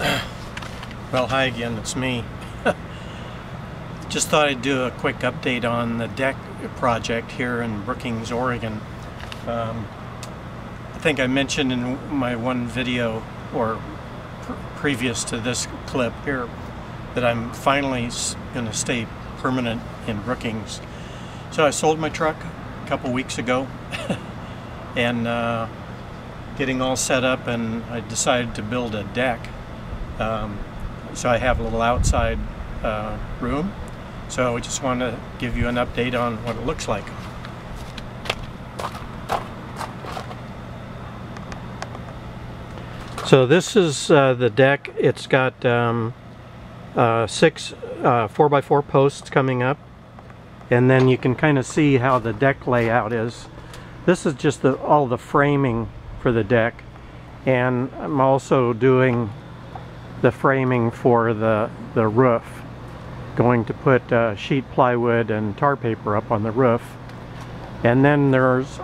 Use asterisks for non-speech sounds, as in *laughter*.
*clears throat* Well, hi again, it's me. *laughs* Just thought I'd do a quick update on the deck project here in Brookings, Oregon. Um, I think I mentioned in my one video, or pr previous to this clip here, that I'm finally going to stay permanent in Brookings. So I sold my truck a couple weeks ago *laughs* and uh, getting all set up and I decided to build a deck. Um, so I have a little outside uh, room. So I just want to give you an update on what it looks like. So this is uh, the deck. It's got um, uh, six uh, 4x4 posts coming up. And then you can kind of see how the deck layout is. This is just the, all the framing for the deck. And I'm also doing the framing for the, the roof. Going to put uh, sheet plywood and tar paper up on the roof. And then there's